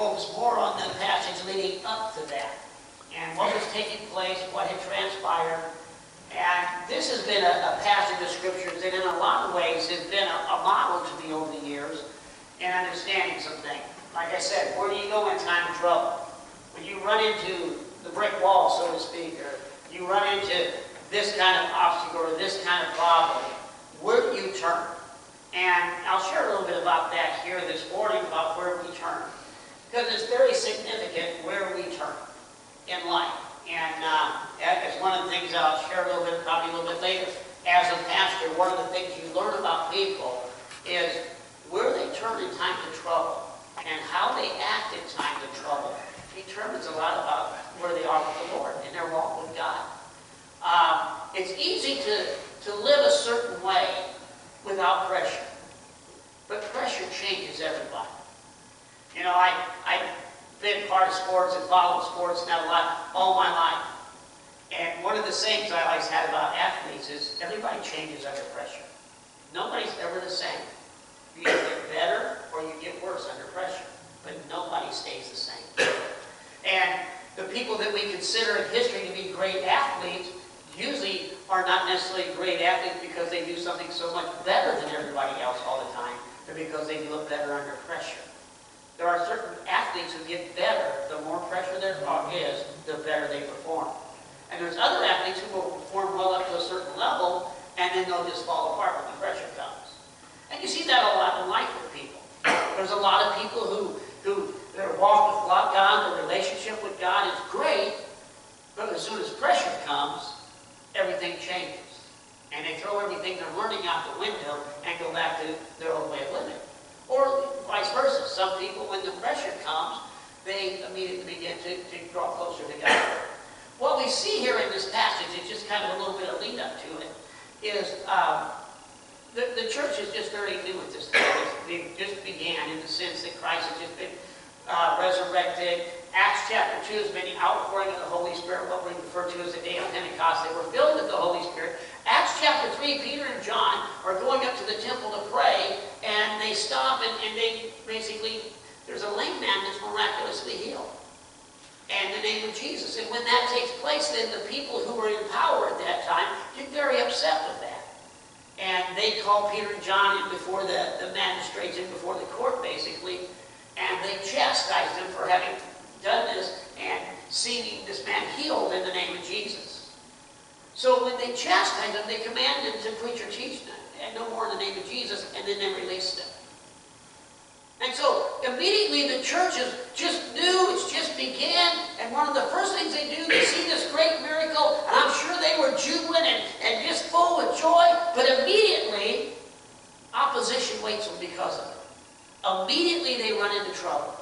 focus more on the passage leading up to that and what was taking place, what had transpired. And this has been a, a passage of scripture that in a lot of ways has been a, a model to me over the years in understanding some things. Like I said, where do you go in time of trouble? When you run into the brick wall, so to speak, or you run into this kind of obstacle or this kind of problem, where do you turn? And I'll share a little bit about that here this morning, about where we turn. Because it's very significant where we turn in life. And uh, as one of the things I'll share a little bit, probably a little bit later, as a pastor, one of the things you learn about people is where they turn in times of trouble and how they act in times of trouble determines a lot about where they are with the Lord and their walk with God. Um, it's easy to, to live a certain way without pressure. But pressure changes everybody. You know, I, I've been part of sports and followed sports now a lot all my life. And one of the sayings I always had about athletes is everybody changes under pressure. Nobody's ever the same. You either get better or you get worse under pressure. But nobody stays the same. And the people that we consider in history to be great athletes usually are not necessarily great athletes because they do something so much better than everybody else all the time, but because they do it better under pressure. There are certain athletes who get better, the more pressure there is, the better they perform. And there's other athletes who will perform well up to a certain level, and then they'll just fall apart when the pressure comes. And you see that a lot in life with people. There's a lot of people who, who their walk with God, their relationship with God is great, but as soon as pressure comes, everything changes. And they throw everything they're learning out the window and go back to their old way of living. Or vice versa. Some people, when the pressure comes, they immediately begin to, to draw closer to God. What we see here in this passage, it's just kind of a little bit of lead up to it, is um, the, the church is just very new at this time. It just began in the sense that Christ has just been uh, resurrected. Acts chapter 2 has been the outpouring of the Holy Spirit, what we refer to as the day of Pentecost. They were filled with the Holy Spirit. Acts chapter 3, Peter and John are going up to the temple to pray, and and, and they basically, there's a lame man that's miraculously healed. And the name of Jesus. And when that takes place, then the people who were in power at that time get very upset with that. And they call Peter and John in before the, the magistrates, in before the court, basically, and they chastise them for having done this and seeing this man healed in the name of Jesus. So when they chastise them, they command them to preach or teach them, and no more in the name of Jesus, and then they release him. And so immediately the church is just new, it's just began, and one of the first things they do, they see this great miracle, and I'm sure they were jubilant and, and just full with joy, but immediately opposition waits them because of it. Immediately they run into trouble.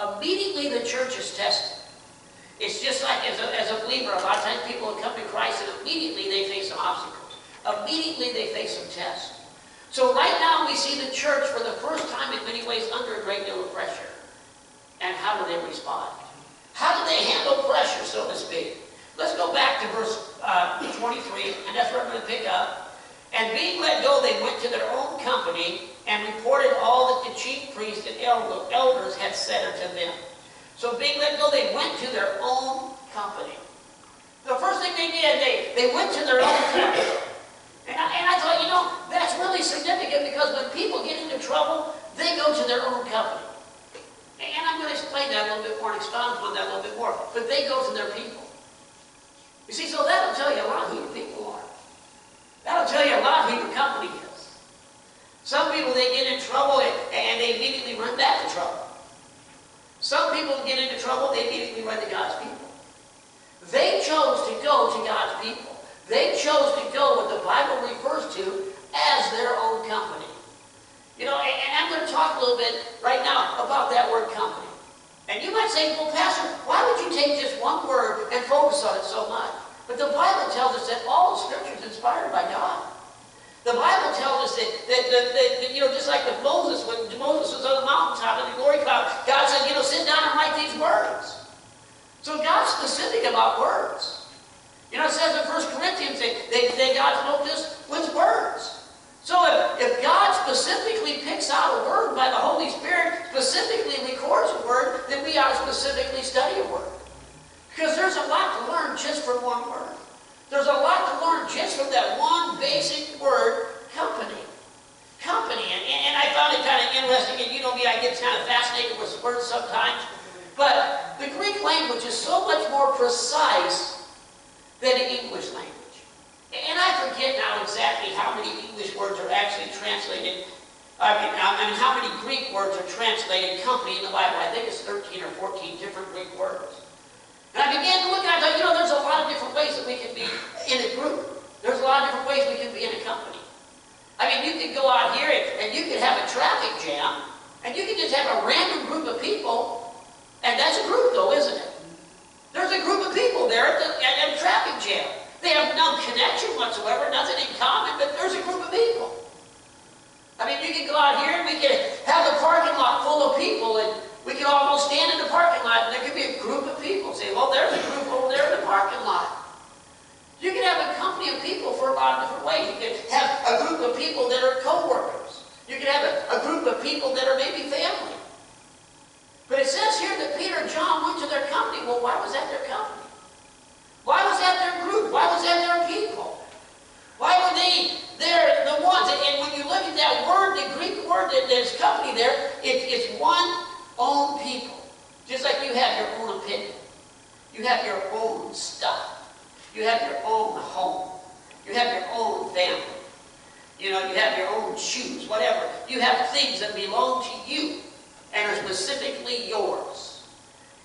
Immediately the church is tested. It's just like as a, as a believer, a lot of times people come to Christ and immediately they face some obstacles. Immediately they face some tests. So right now we see the church for the first time in many ways under a great deal of pressure. And how do they respond? How do they handle pressure, so to speak? Let's go back to verse uh, 23, and that's where I'm going to pick up. And being let go, they went to their own company and reported all that the chief priests and elders had said unto them. So being let go, they went to their own company. The first thing they did, they, they went to their own company. And I, and I really significant because when people get into trouble, they go to their own company. And I'm going to explain that a little bit more and expound upon that a little bit more. But they go to their people. You see, so that'll tell you a lot who your people are. That'll tell you a lot who your company is. Some people, they get in trouble and, and they immediately run back to trouble. Some people get into trouble, they immediately run to God's people. They chose to go to God's people. They chose to go what the Bible refers to as their own company. You know, and, I'm going to talk a little bit right now about that word company. And you might say, well, Pastor, why would you take just one word and focus on it so much? But the Bible tells us that all Scripture is inspired by God. The Bible tells us that, that, that, that, you know, just like with Moses, when Moses was on the mountaintop in the glory cloud, God said, you know, sit down and write these words. So God's specific about words. You know, it says in 1 Corinthians that, that, that God spoke this with words. So if, if God specifically picks out a word by the Holy Spirit, specifically records a word, then we ought to specifically study a word. Because there's a lot to learn just from one word. There's a lot to learn just from that one basic word, company. Company. And, and I found it kind of interesting, and you know me, I get kind of fascinated with words sometimes. But the Greek language is so much more precise than the English language. And I forget now exactly how many English words are actually translated. I mean, I mean, how many Greek words are translated company in the Bible? I think it's 13 or 14 different Greek words. And I began to look it, I thought, you know, there's a lot of different ways that we can be in a group. There's a lot of different ways we can be in a company. I mean, you could go out here and, and you could have a traffic jam, and you could just have a random group of people, and that's a group though, isn't it? There's a group of people there at, the, at a traffic jam. They have no connection whatsoever, nothing in common, but there's a group of people. I mean, you could go out here and we could have the parking lot full of people and we could all stand in the parking lot and there could be a group of people. Say, well, there's a group over there in the parking lot. You could have a company of people for a lot of different ways. You could have a group of people that are co-workers. You could have a, a group of people that are maybe family. But it says here that Peter and John went to their company. Well, why was that their company? Why was that their group? Why was that their people? Why were they there, the ones? And when you look at that word, the Greek word that is company there, it, it's one own people. Just like you have your own opinion. You have your own stuff. You have your own home. You have your own family. You know, you have your own shoes, whatever. You have things that belong to you and are specifically yours.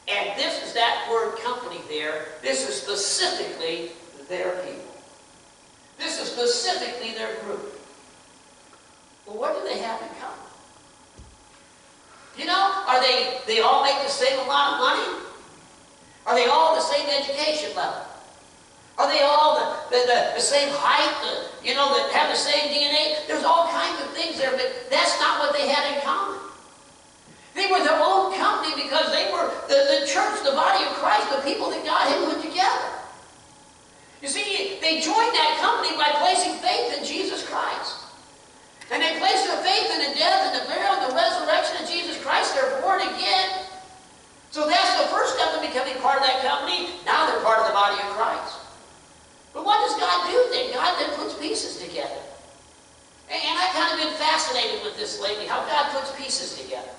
And this is that word company there. This is specifically their people. This is specifically their group. Well, what do they have in common? You know, are they, they all make the same amount of money? Are they all the same education level? Are they all the, the, the, the same height, the, you know, that have the same DNA? There's all kinds of things there, but that's not what they had in common. They were their own company because they were the, the church, the body of Christ, the people that God had put together. You see, they joined that company by placing faith in Jesus Christ. And they placed their faith in the death and the burial and the resurrection of Jesus Christ. They're born again. So that's the first step in becoming part of that company. Now they're part of the body of Christ. But what does God do then? God then puts pieces together. And I've kind of been fascinated with this lately, how God puts pieces together.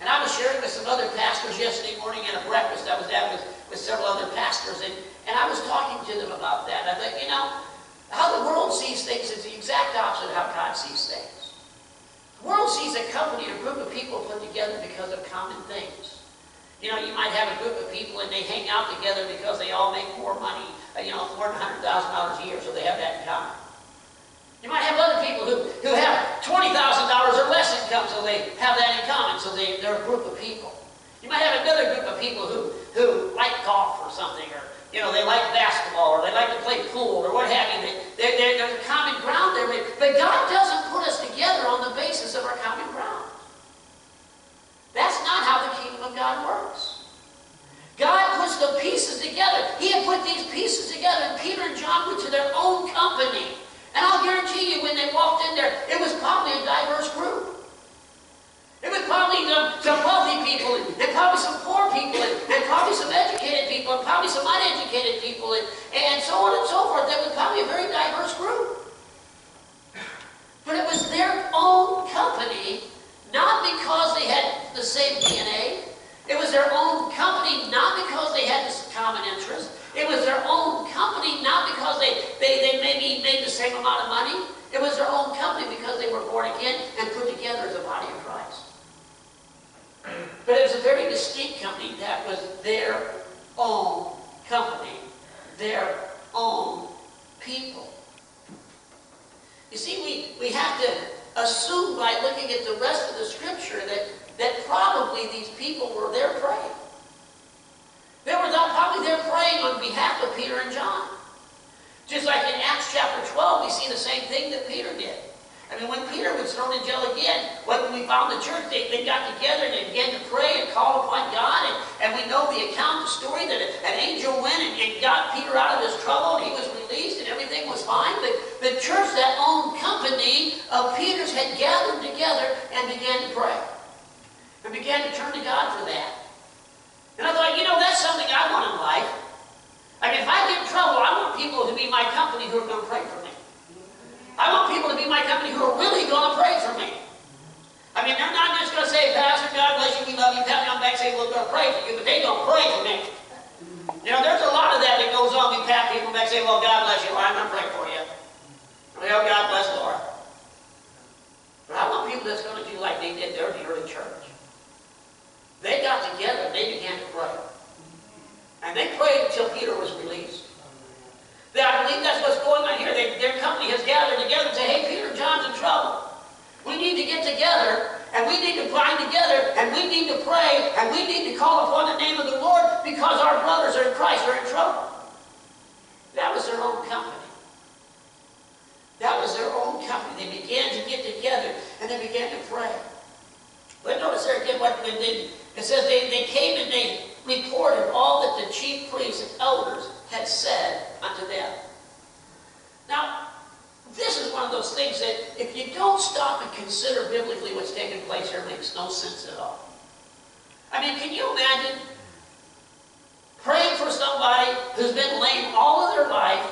And I was sharing with some other pastors yesterday morning at a breakfast I was at with, with several other pastors, and, and I was talking to them about that. I thought, you know, how the world sees things is the exact opposite of how God sees things. The world sees a company, a group of people put together because of common things. You know, you might have a group of people and they hang out together because they all make more money, you know, more than $100,000 a year, so they have that in common. You might have other people who, who have $20,000 or less income, so they have that in common, so they, they're a group of people. You might have another group of people who, who like golf or something, or you know, they like basketball, or they like to play pool, or what have you. They, they, there's a common ground there, but God doesn't put us together on the basis of our common ground. That's not how the kingdom of God works. God puts the pieces together. He had put these pieces together, and Peter and John went to their own company. And I'll guarantee you, when they walked in there, it was probably a diverse group. It was probably some, some wealthy people, and, and, probably some poor people, and, and, probably some educated people, and probably some uneducated people, and, and so on and so forth. It was probably a very diverse group. But it was their own company, not because they had the same DNA. It was their own company, not because they had this common interest. It was their own company, not because they, they, they maybe made the same amount of money. It was their own company because they were born again and put together as a body of Christ. But it was a very distinct company that was their own company, their own people. You see, we, we have to assume by looking at the rest of the scripture that, that probably these people were their praying. They were probably there praying on behalf of Peter and John. Just like in Acts chapter 12, we see the same thing that Peter did. I mean, when Peter was thrown in jail again, when we found the church, they, they got together and they began to pray and call upon God. And, and we know the account, the story, that an angel went and, and got Peter out of his trouble and he was released and everything was fine. But the church that owned company of Peter's had gathered together and began to pray. And began to turn to God for that. And I thought, you know, that's something I want in life. I mean, if I get in trouble, I want people to be my company who are going to pray for me. I want people to be my company who are really going to pray for me. I mean, they're not just going to say, Pastor, God bless you, we love you, pat me on the back, say, we're going to pray for you, but they don't pray for me. You know, there's a lot of that that goes on. We pat people back, say, well, God bless you, I'm going to pray for you. Well, God bless Laura. But I want people that's going to do like they did there in the early church. They got together and they began to pray. And they prayed until Peter was released. I believe that's what's going on here. They, their company has gathered together and say, hey, Peter, John's in trouble. We need to get together and we need to bind together and we need to pray and we need to call upon the name of the Lord because our brothers are in Christ are in trouble. That was their own company. That was their own company. They began to get together and they began to pray. But notice there again what they did. It says they, they came and they reported all that the chief priests and elders had said unto them. Now, this is one of those things that if you don't stop and consider biblically what's taking place here, makes no sense at all. I mean, can you imagine praying for somebody who's been lame all of their life?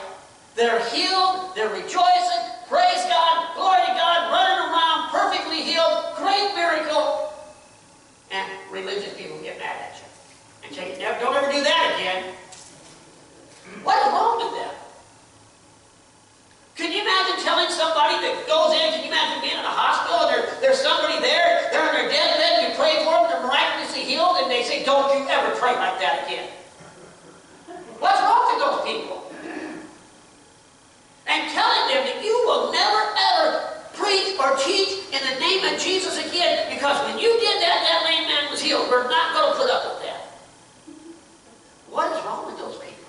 They're healed, they're rejoicing, praise God, glory to God, running around, perfectly healed, great miracle. And religious people get mad at you and say, don't ever do that again. What is wrong with them? Can you imagine telling somebody that goes in, can you imagine being in a hospital and there, there's somebody there, they're on their deathbed, you pray for them, they're miraculously healed, and they say, don't you ever pray like that again. What's wrong with those people? And telling them that you will never ever preach or teach in the name of Jesus again, because when you did that, that lame man was healed. We're not going to put up with that. What is wrong with those people?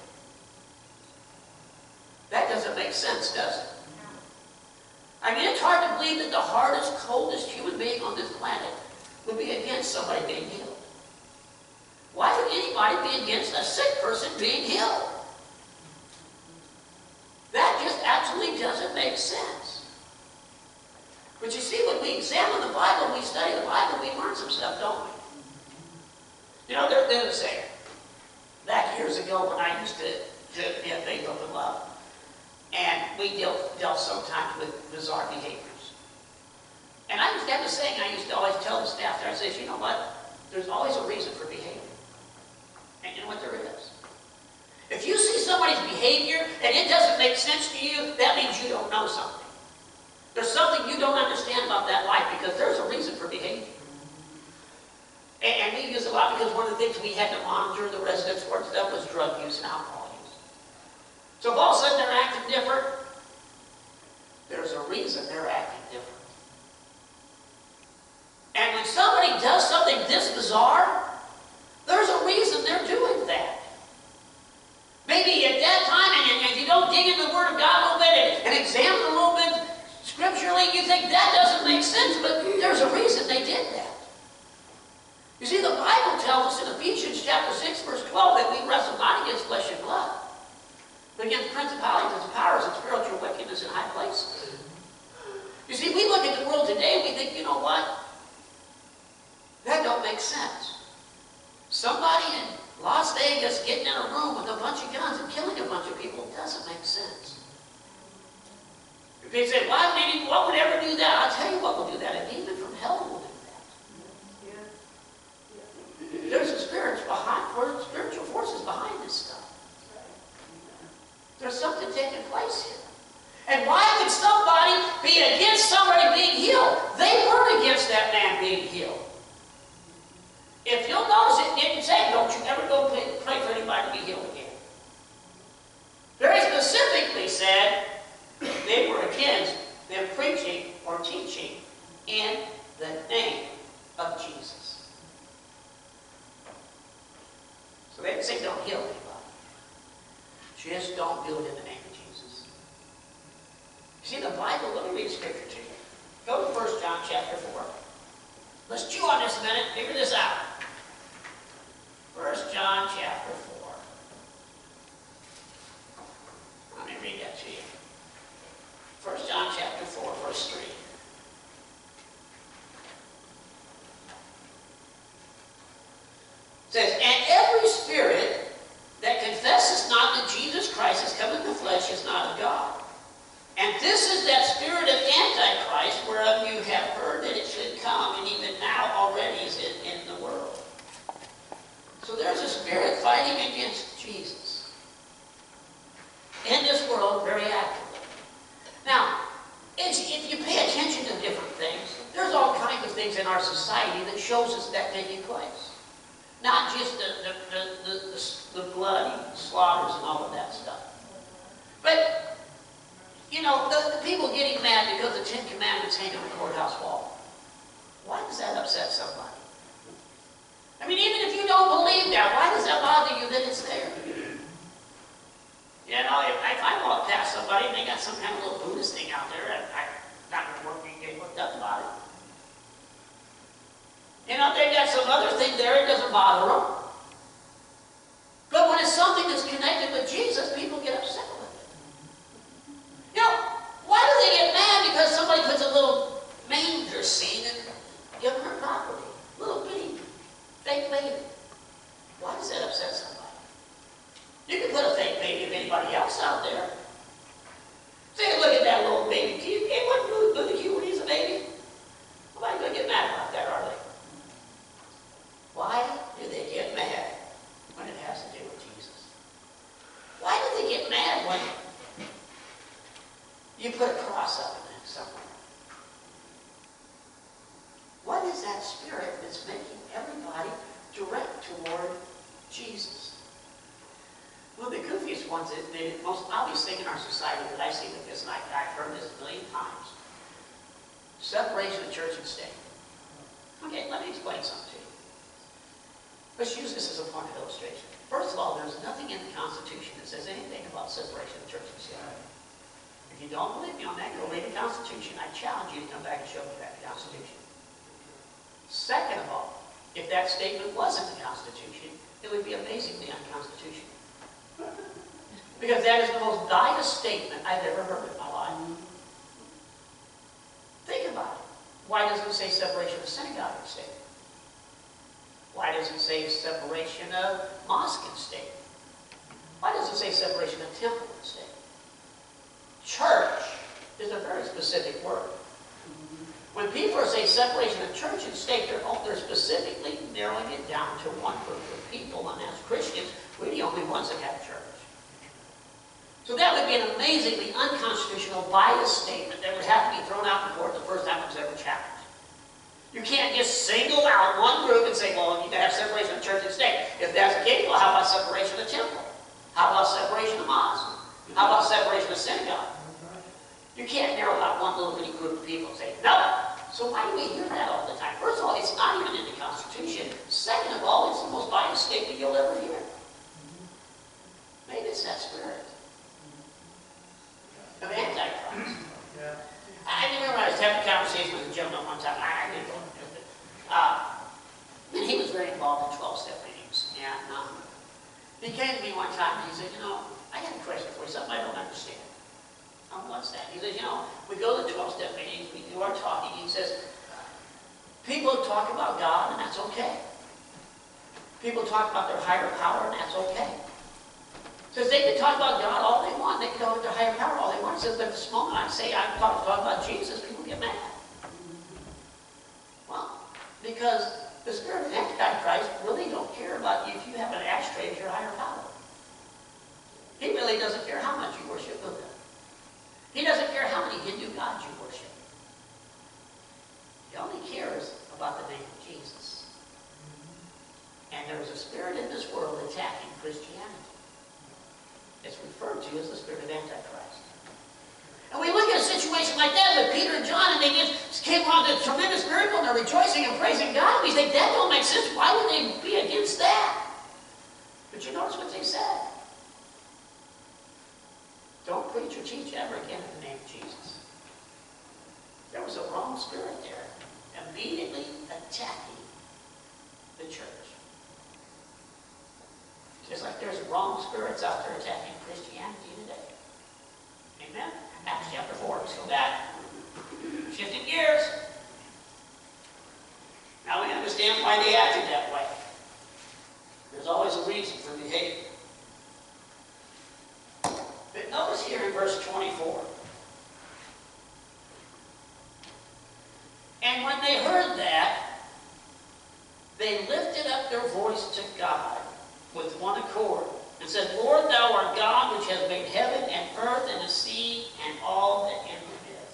That doesn't make sense, does it? I mean, it's hard to believe that the hardest, coldest human being on this planet would be against somebody being healed. Why would anybody be against a sick person being healed? That just absolutely doesn't make sense. But you see, when we examine the Bible, we study the Bible, we learn some stuff, don't we? You know, there, there's a saying. Back years ago when I used to, to be a faith, hope, and love, and we dealt, dealt sometimes with bizarre behaviors. And I used to have a saying I used to always tell the staff there, I says, you know what? There's always a reason for behavior. And you know what there is? If you see somebody's behavior and it doesn't make sense to you, that means you don't know something. There's something you don't understand about that life because there's a reason for behavior. And, and we use a lot because one of the things we had to monitor the residents and stuff was drug use and alcohol use. So if all of a sudden they're acting different, there's a reason they're acting different. And when somebody does something this bizarre, there's a reason they're doing that. Maybe at that time, and if you don't dig into the Word of God a little bit and, and examine a little bit scripturally, you think that doesn't make sense, but there's a reason they did that. You see, the Bible tells us in Ephesians chapter 6, verse 12, that we wrestle not against flesh and blood, but against principalities and powers and spiritual wickedness in high places. You see, we look at the world today and we think, you know what? That don't make sense. Somebody in Las Vegas getting in a room with a bunch of guns and killing a bunch of people doesn't make sense. They say, why would what would ever do that? I'll tell you what will do that. A demon from hell will do that. There's a spirit behind, spiritual forces behind this stuff. There's something taking place here. And why would somebody be against somebody being healed? They weren't against that man being healed. If you'll notice, it didn't say, don't you ever go pray, pray for anybody to be healed again. Very specifically said, they were against them preaching or teaching in the name of Jesus. So they didn't say don't heal anybody. Just don't do it in the name of Jesus. See the Bible, let me read scripture to you. Go to 1 John chapter 4. Let's chew on this a minute, figure this out. 1 John chapter 4. Let me read that to you. 1 John chapter 4, verse 3. says, And every spirit that confesses not that Jesus Christ has come in the flesh is not of God. And this is that spirit of Antichrist whereof you have heard that it should come, and even now already is in, in the world. So there's a spirit fighting against Jesus in this world very actively. Now, if you pay attention to different things, there's all kinds of things in our society that shows us that taking place. Not just the, the, the, the, the bloody slaughters and all of that stuff. But, you know, the, the people getting mad because the Ten Commandments hang on the courthouse wall. Why does that upset somebody? I mean, even if you don't believe that, why does that bother you that it's there? You know, if, if I walk past somebody and they got some kind of little Buddhist thing out there, I, I'm not going to work and get worked up about it. You know, they got some other thing there, it doesn't bother them. But when it's something that's connected with Jesus, people get upset with it. You know, why do they get mad because somebody puts a little manger scene in government property? Little bitty fake baby. Why does that upset somebody? You can put a fake baby of anybody else out there. Take a look at that little baby. It wasn't really you when he was a baby. Nobody's going to get mad about that, are they? Why do they get mad when it has to do with Jesus? Why do they get mad when you put a cross up in it somewhere? What is that spirit that's making everybody direct toward Jesus? Well, the goofiest ones, the, the most obvious thing in our society that I see with this, and I, I've heard this a million times, separation of church and state. Okay, let me explain something to you. Let's use this as a point of illustration. First of all, there's nothing in the Constitution that says anything about separation of church and state. If you don't believe me on that, go read the Constitution. I challenge you to come back and show me that Constitution. Second of all, if that statement wasn't the Constitution, it would be amazingly unconstitutional. Because that is the most biased statement I've ever heard in my life. Think about it. Why does it say separation of synagogue and state? Why does it say separation of mosque and state? Why does it say separation of temple and state? Church is a very specific word. When people saying separation of church and state, they're, they're specifically narrowing it down to one group of people, and as Christians, we're the only ones that have a church. So that would be an amazingly unconstitutional, biased statement that would have to be thrown out in court the first time it was ever challenged. You can't just single out one group and say, well, you can have separation of church and state. If that's the case, well, how about separation of temple? How about separation of mosque? How about separation of synagogue? You can't narrow out one little bitty group of people and say, no. So why do we hear that all the time? First of all, it's not even in the Constitution. Second of all, it's the most biased statement you'll ever hear. Maybe it's that spirit of Antichrist. Yeah. I remember I was having a conversation with a gentleman one time. I, I didn't it. Uh, and he was very involved in 12-step meetings. And um, he came to me one time and he said, you know, I got a question for you, something I don't understand. Um, what's that? He says, you know, we go to 12-step meetings, we do our talking. He says, people talk about God and that's okay. People talk about their higher power and that's okay. Says they can talk about God all they want. They can talk about higher power all they want. Says, but this moment I say I'm talking talk about Jesus, people get mad. Well, because the spirit of Antichrist really don't care about you if you have an ashtray as your higher power. He really doesn't care how much you worship Buddha. He doesn't care how many Hindu gods you worship. He only cares about the name of Jesus. And there is a spirit in this world attacking Christianity. It's referred to as the spirit of Antichrist. And we look at a situation like that with Peter and John, and they just came to a tremendous miracle, and they're rejoicing and praising God. We think that don't make sense. Why would they be against that? But you notice what they said. Don't preach or teach ever again in the name of Jesus. There was a wrong spirit there, immediately attacking the church. Just like there's wrong spirits out there attacking Christianity today. Amen? Acts chapter 4. So that. Shifting gears. Now we understand why they acted that way. There's always a reason for behavior. But notice here in verse 24. And when they heard that, they lifted up their voice to God with one accord and said, Lord, thou art God which has made heaven and earth and the sea and all that in them is.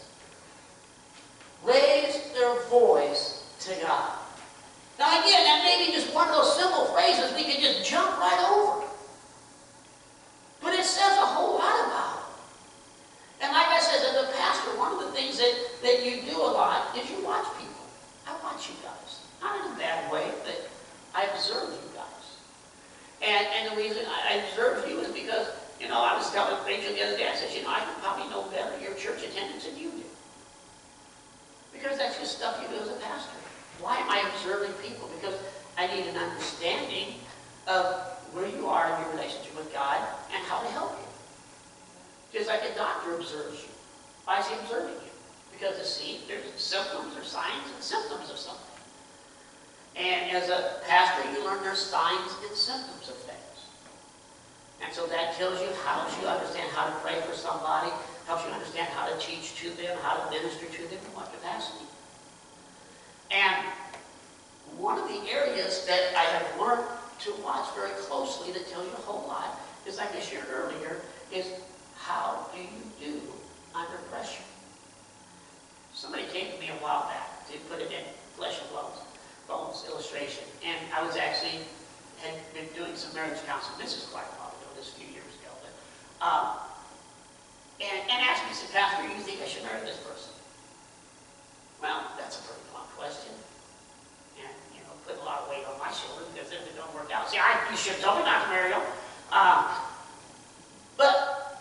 Raised their voice to God. Now again, that may be just one of those simple phrases we can just jump right over. But it says a whole lot about it. And like I said, as a pastor, one of the things that, that you do a lot is you watch people. I watch you guys. Not in a bad way, but I observe you guys. And, and the reason I observe you is because, you know, I was telling Rachel the other day, I said, you know, I can probably know better your church attendance than you do. Because that's just stuff you do as a pastor. Why am I observing people? Because I need an understanding of where you are in your relationship with God and how to help you. Just like a doctor observes you. Why is he observing you? Because to see there's symptoms or signs and symptoms of something. And as a pastor, you learn there's signs and symptoms of things. And so that tells you, helps you understand how to pray for somebody, helps you understand how to teach to them, how to minister to them, in what capacity. And one of the areas that I have learned to watch very closely that tells you a whole lot is, like I shared earlier, is how do you do under pressure? Somebody came to me a while back to put it in flesh and bones, bones illustration, and I was actually had been doing some marriage counseling. This is quite a while ago, this a few years ago, but um, and, and asked me, said, Pastor, you think I should marry this person? Well, that's a pretty blunt question, and you know, put a lot of weight on my shoulders because if it don't work out, see, I you should tell me not to marry him. Uh, but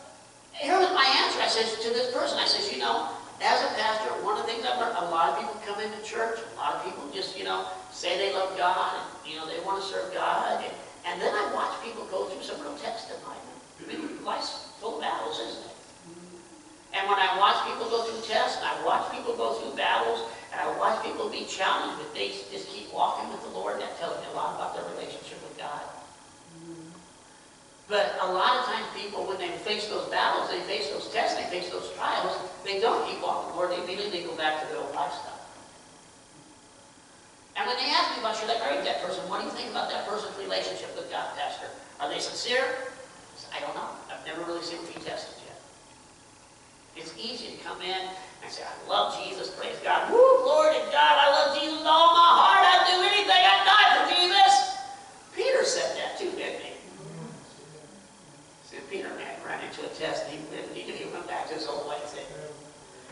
here was my answer. I said to this person, I said, you know, as a pastor, one of the things I've learned, a lot of people come into church, a lot of people just, you know, say they love God, and, you know, they want to serve God, and, and then I watch people go through some real tests in life. Life's full of battles, isn't it? And when I watch people go through tests, and I watch people go through battles, and I watch people be challenged, but they just keep walking with the Lord, and that tells me a lot about their relationship. But a lot of times people, when they face those battles, they face those tests, they face those trials, they don't keep walking Lord, they immediately go back to their old lifestyle. And when they ask me about, should I marry that person, what do you think about that person's relationship with God, Pastor? Are they sincere? I, don't know. I've never really seen be tested yet. It's easy to come in and say, I love Jesus, praise God. Woo, glory to God, I love Jesus with all my heart. I'd do anything, I'd die for Jesus. Peter said that too, didn't he? Peter man ran into a test and he, he, he went back to his old ways.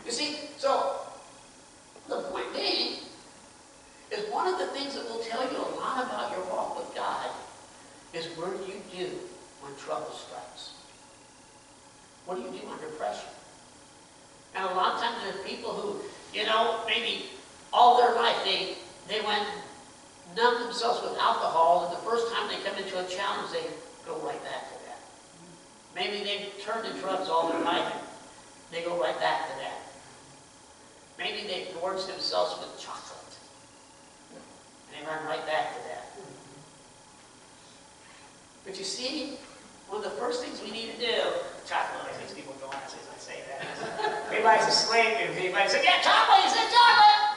You see, so the point being is one of the things that will tell you a lot about your walk with God is where do you do when trouble strikes? What do you do under pressure? And a lot of times there's people who, you know, maybe all their life they they went numb themselves with alcohol, and the first time they come into a challenge, they go right back to that. Maybe they've turned to drugs all their life, and they go right back to that. Maybe they've gorged themselves with chocolate, and they run right back to that. But you see, one of the first things we need to do, chocolate, I think people go on as I say that. Everybody's asleep, and everybody says, yeah, chocolate, you said chocolate!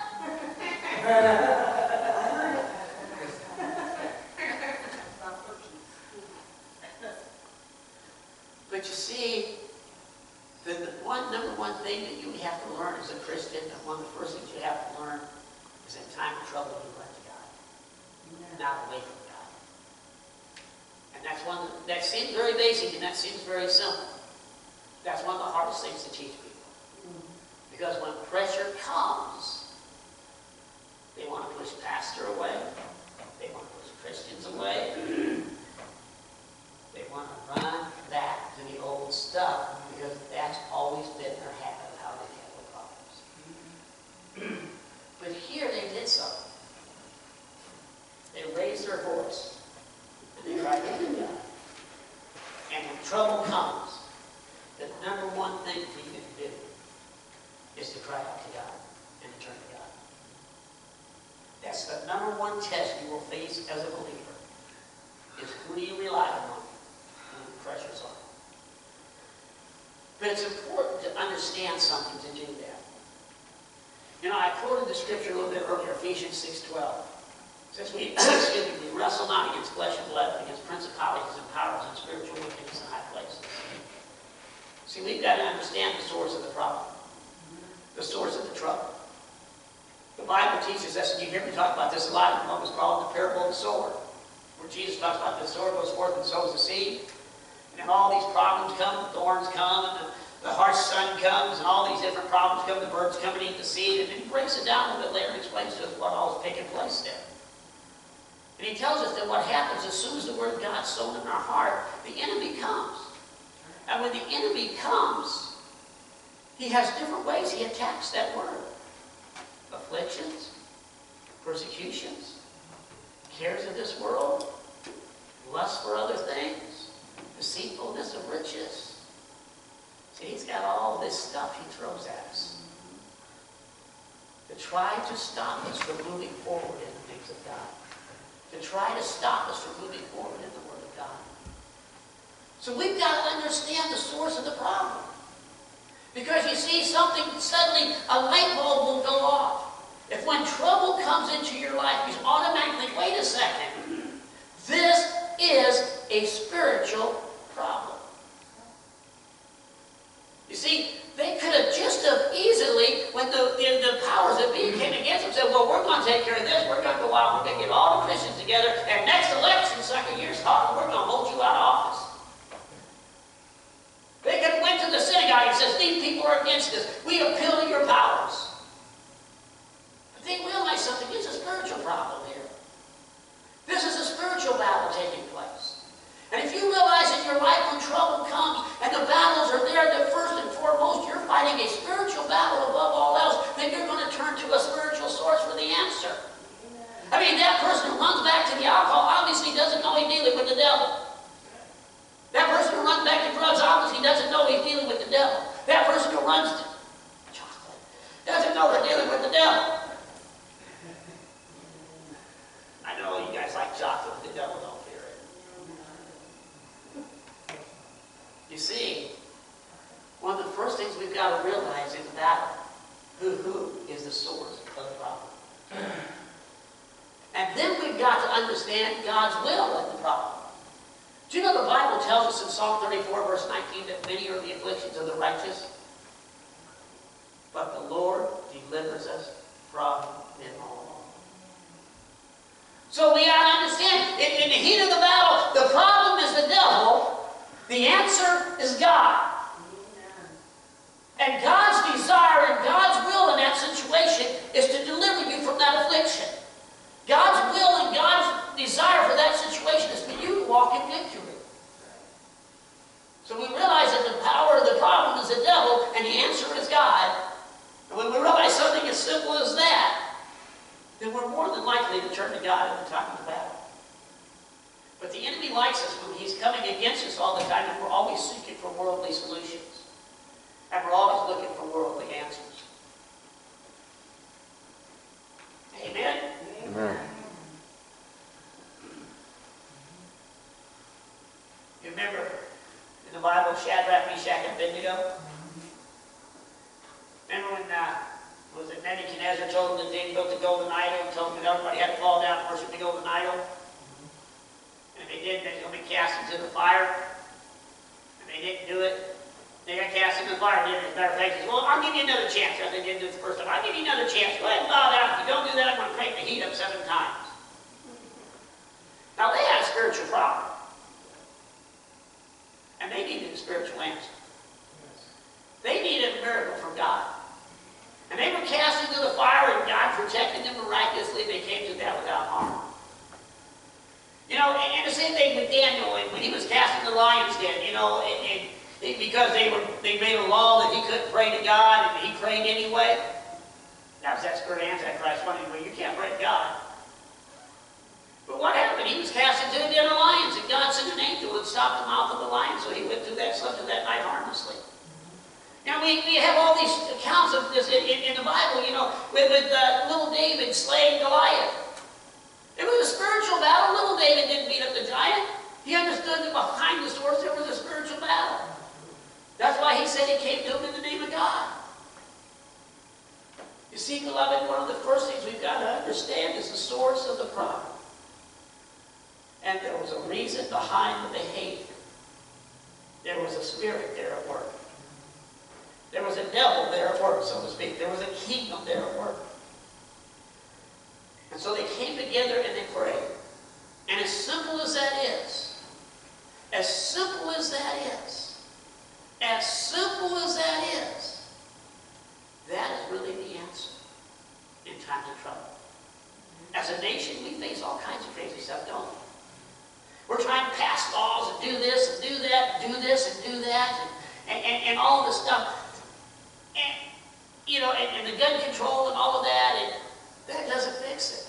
But you see, the, the one number one thing that you have to learn as a Christian, and one of the first things you have to learn is in time of trouble you run to God, not away from God. And that's one that seems very basic and that seems very simple. That's one of the hardest things to teach people. Mm-hmm. Because when pressure comes, they want to push pastor away. They want to push Christians away. They want to run back to the old stuff because that's always been their habit of how they handle problems. but here they did something. They raised their voice and they tried to God. And when trouble comes, the number one thing you to do is to cry out to God and to turn to God. That's the number one test you will face as a believer, is who do you rely on when the pressure's on. But it's important to understand something to do that. You know, I quoted the scripture a little bit earlier, Ephesians 6.12. Since we, excuse me, we wrestle not against flesh and blood, but against principalities and powers and spiritual wickedness in high places. See, we've got to understand the source of the problem, the source of the trouble. The Bible teaches us, and you hear me talk about this a lot in what was called the parable of the sower, where Jesus talks about the sower goes forth and sows the seed, and then all these problems come, the thorns come, and the, the harsh sun comes, and all these different problems come, the birds come and eat the seed, and then he breaks it down a little bit later and explains to us what all is taking place there. And he tells us that what happens as soon as the word of God is sown in our heart, the enemy comes. And when the enemy comes, he has different ways he attacks that word. Afflictions, persecutions, cares of this world, lust for other things, deceitfulness of riches. See, he's got all this stuff he throws at us to try to stop us from moving forward in the things of God, to try to stop us from moving forward in the Word of God. So we've got to understand the source of the problem. Because you see, something suddenly, a light bulb will go off. If when trouble comes into your life, you automatically, wait a second, this is a spiritual problem. You see, they could have just easily, when the, the, the powers that be came against them, said, well, we're going to take care of this, we're going to go out, we're going to get all the Christians together, and next election, second year's talking, we're going to hold you out of office. They went to the synagogue and says, these people are against us. We appeal to your powers. But they realize something. It's a spiritual problem here. This is a spiritual battle taking place. And if you realize in your life when trouble comes and the battles are there, that first and foremost you're fighting a spiritual battle above all else, then you're going to turn to a spiritual source for the answer. I mean, that person who runs back to the alcohol obviously doesn't know he's dealing with the devil. That person who runs back to drugs obviously doesn't know he's dealing with the devil. That person who runs to chocolate doesn't know they're dealing with the devil. I know you guys like chocolate, the devil don't fear it. You see, one of the first things we've got to realize in battle, who, who is the source of the problem. And then we've got to understand God's will in the problem. Do you know the Bible tells us in Psalm 34, verse 19, that many are the afflictions of the righteous, but the Lord delivers us from them all. So we got to understand, in, in the heat of the battle, the problem is the devil, the answer is God. And God's desire and God's will in that situation is to deliver you from that affliction. God's will and God's desire for that situation is for you to walk in victory. So we realize that the power of the problem is the devil and the answer is God. And when we realize something as simple as that, then we're more than likely to turn to God in the time of the battle. But the enemy likes us when he's coming against us all the time and we're always seeking for worldly solutions. And we're always looking for worldly answers. Amen? Amen. You remember in the Bible Shadrach, Meshach, and Abednego? Remember when, uh, was it Nebuchadnezzar told them that they built the golden idol and told them that everybody had to fall down and worship the golden idol? And they didn't, they were going to be cast into the fire. And they didn't do it. They got cast into the fire, didn't they? As a matter of fact, he says, well, I'll give you another chance. After they didn't do it the first time. I'll give you another chance. Go ahead and bow down. If you don't do that, I'm going to crank the heat up seven times. Now, they had a spiritual problem. And they needed a spiritual answer. They needed a miracle from God. And they were cast into the fire, and God protected them miraculously. They came to that without harm. You know, and, the same thing with Daniel when he was cast in the lion's den. You know, and, and because they were they made a law that he couldn't pray to God, and he prayed anyway. Now, was that spirit Antichrist. Funny, well, you can't to God. But what happened? He was cast into the den of lions, and God sent an angel and stopped the mouth of the lion, so he went through that, slept through that night harmlessly. Now, we, we have all these accounts of this in, in, in the Bible, you know, with, with uh, little David slaying Goliath. It was a spiritual battle. Little David didn't beat up the giant. He understood that behind the source there was a spiritual battle. That's why he said he came to him in the name of God. You see, beloved, one of the first things we've got to understand is the source of the problem. And there was a reason behind the behavior. There was a spirit there at work. There was a devil there at work, so to speak. There was a kingdom there at work. And so they came together and they prayed. And as simple as that is, as simple as that is, as simple as that is, that is really the answer in times of trouble. As a nation, we face all kinds of crazy stuff, don't we? We're trying to pass laws and do this and do that, and do this and do that, and, and, and all this stuff. And, you know, and, and the gun control and all of that, and that doesn't fix it.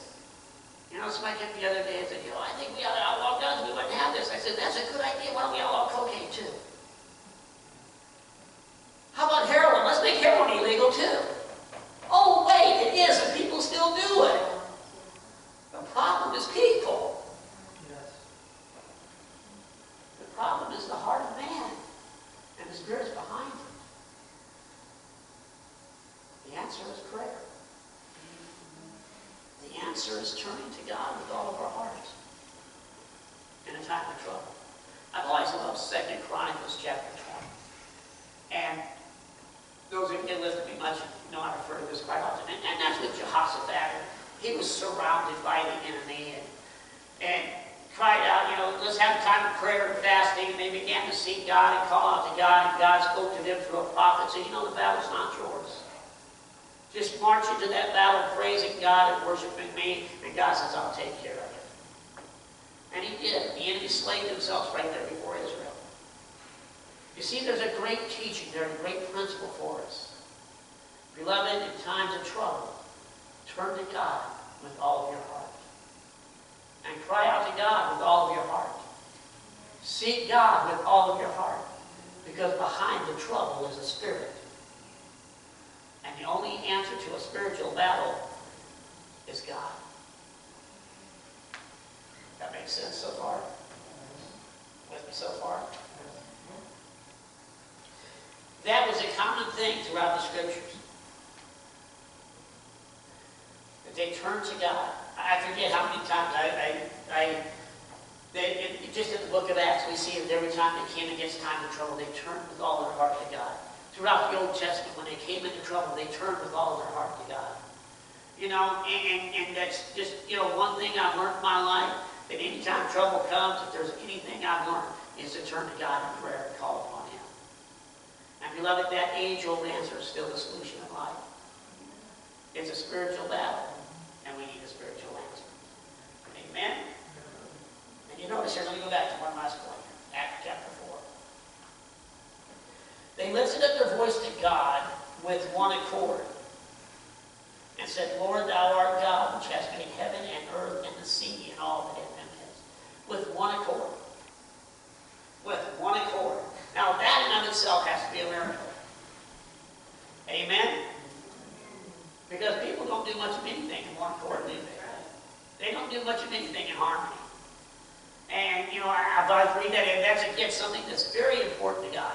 You know, somebody came the other day and said, you know, I think we ought to outlaw guns. We wouldn't have this. I said, that's a good idea. Why don't we outlaw cocaine too? How about heroin? Let's make heroin illegal too. Oh, wait, it is, and people still do it. The problem is people. The problem is the heart of man and the spirits behind it. The answer is prayer. The answer is turning to God with all of our hearts in a time of trouble. I've always loved Second Chronicles chapter 20. And those who can listen to me much know I refer to this quite often. And, and that's with Jehoshaphat. He was surrounded by the enemy and, and cried out, you know, let's have a time of prayer and fasting. And they began to seek God and call out to God. And God spoke to them through a prophet. Said, you know, the battle's not yours. Just march into that battle praising God and worshiping me, and God says, I'll take care of it. And he did. The enemy slayed themselves right there before Israel. You see, there's a great teaching there, a great principle for us. Beloved, in times of trouble, turn to God with all of your heart. And cry out to God with all of your heart. Seek God with all of your heart. Because behind the trouble is a spirit. And the only answer to a spiritual battle is God. That makes sense so far? With me so far? That was a common thing throughout the scriptures. That they turned to God. I forget how many times I, I, I they, it, just in the book of Acts, we see that every time they came against time of trouble, they turned with all their heart to God throughout the Old Testament, when they came into trouble, they turned with all their heart to God. You know, and, and that's just, you know, one thing I've learned in my life, that anytime trouble comes, if there's anything I've learned, is to turn to God in prayer and call upon Him. And beloved, that age-old answer is still the solution of life. It's a spiritual battle, and we need a spiritual answer. Amen? And you notice here, let me go back to one last point. Acts chapter 4. They lifted up their voice to God with one accord and said, Lord, thou art God, which hast made heaven and earth and the sea and all that in them is. With one accord. With one accord. Now, that in of itself has to be a miracle. Amen? Because people don't do much of anything in one accord, do they? They don't do much of anything in harmony. And, you know, I, I read that, and that's, again, something that's very important to God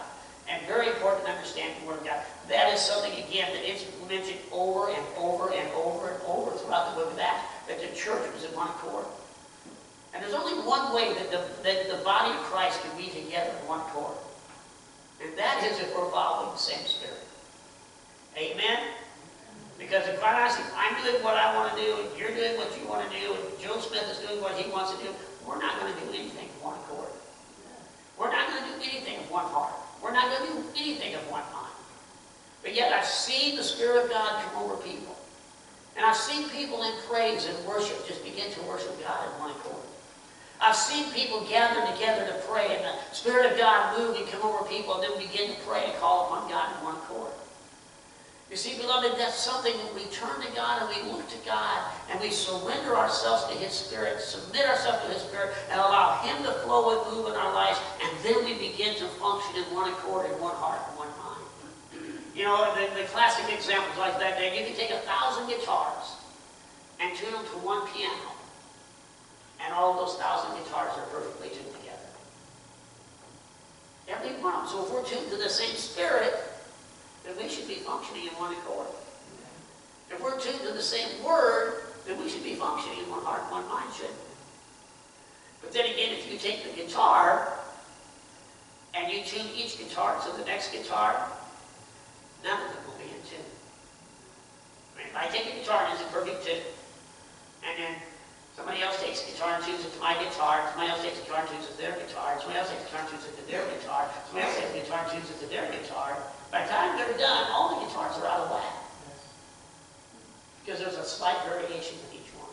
and very important to understand the Word of God. That is something, again, that is mentioned over and over and over and over throughout the book of Acts, that the church was in one accord. And there's only one way that the, that the body of Christ can be together in one accord. And that is if we're following the same Spirit. Amen? Because if honestly, I'm doing what I want to do, and you're doing what you want to do, and Joe Smith is doing what he wants to do, we're not going to do anything in one accord. We're not going to do anything in one heart. We're not going to do anything of one mind. But yet I've seen the Spirit of God come over people. And I've seen people in praise and worship just begin to worship God in one accord. I've seen people gather together to pray and the Spirit of God move and come over people and then begin to pray and call upon God in one accord. You see, beloved, that's something we turn to God and we look to God and we surrender ourselves to His Spirit, submit ourselves to His Spirit, and allow Him to flow and move in our lives, and then we begin to function in one accord, in one heart, in one mind. You know, the, the classic examples like that, you can take a thousand guitars and tune them to one piano, and all those thousand guitars are perfectly tuned together. Every one of them. So if we're tuned to the same Spirit, then we should be functioning in one accord. If we're tuned to the same word, then we should be functioning in one heart, one mind, shouldn't we? But then again, if you take the guitar and you tune each guitar to the next guitar, none of them will be in tune. I mean, if I take a guitar and it's in perfect tune, and then somebody else takes a guitar and tunes it to my guitar, somebody else takes a guitar and tunes it to their guitar, somebody else takes a guitar and tunes it to their guitar, somebody else takes a guitar and tunes it to their guitar, by the time they're done, all the guitars are out of whack. Because there's a slight variation in each one.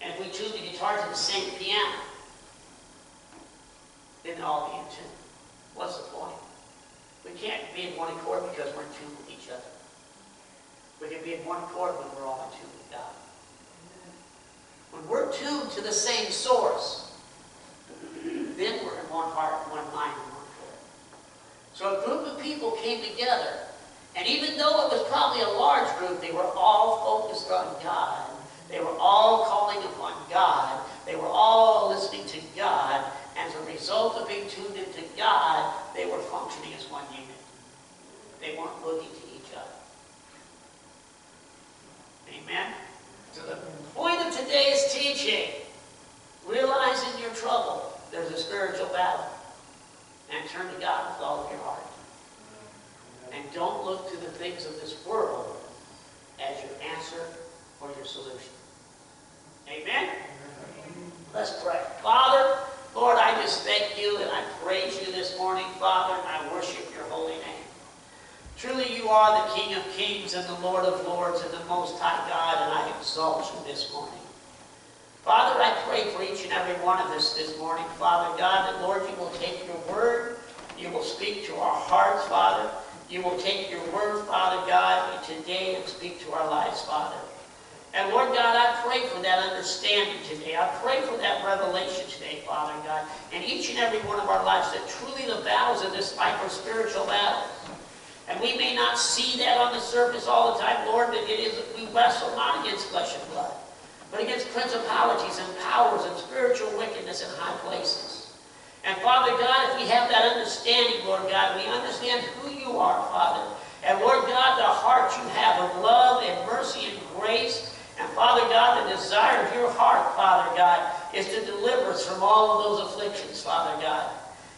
And if we tune the guitar to the same piano, then they'll all be in tune. What's the point? We can't be in one accord because we're in tune with each other. We can be in one accord when we're all in tune with God. When we're tuned to the same source, then we're in one heart, one mind, and one accord. So a group of people came together, and even though it was probably a large group, they were all focused on God. They were all calling upon God. They were all listening to God. As a result of being tuned into God, they were functioning as one unit. They weren't looking to each other. Amen? So the point of today's teaching, realizing your trouble, there's a spiritual battle. And turn to God with all of your heart. And don't look to the things of this world as your answer or your solution. Amen? Let's pray. Father, Lord, I just thank you and I praise you this morning, Father, and I worship your holy name. Truly, you are the King of kings and the Lord of lords and the Most High God, and I exalt you this morning. Father, I pray for each and every one of us this morning, Father God, that Lord, you will take your word, you will speak to our hearts, Father. You will take your word, Father God, today and speak to our lives, Father. And Lord God, I pray for that understanding today. I pray for that revelation today, Father God, in each and every one of our lives, that truly the battles of this life are spiritual battles. And we may not see that on the surface all the time, Lord, but it is we wrestle not against flesh and blood, but against principalities and powers and spiritual wickedness in high places. And Father God, if we have that understanding, Lord God, we understand who you are, Father. And Lord God, the heart you have of love and mercy and grace. And Father God, the desire of your heart, Father God, is to deliver us from all of those afflictions, Father God.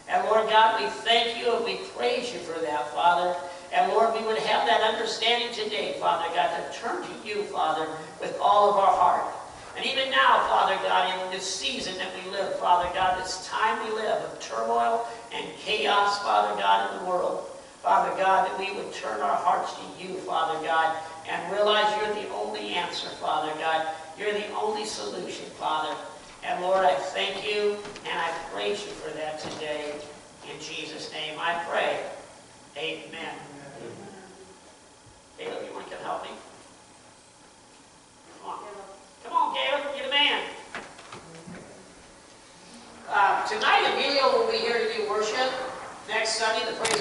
And Lord God, we thank you and we praise you for that, Father. And Lord, we would have that understanding today, Father God, to turn to you, Father, with all of our heart. And even now, Father God, in this season that we live, Father God, this time we live of turmoil and chaos, Father God, in the world, Father God, that we would turn our hearts to you, Father God, and realize you're the only answer, Father God. You're the only solution, Father. And Lord, I thank you and I praise you for that today. In Jesus' name I pray. Amen. Want to come help me? Come on. Come on, Caleb, you're the man. Uh, tonight, Emilio will be here to do worship. Next Sunday, the praise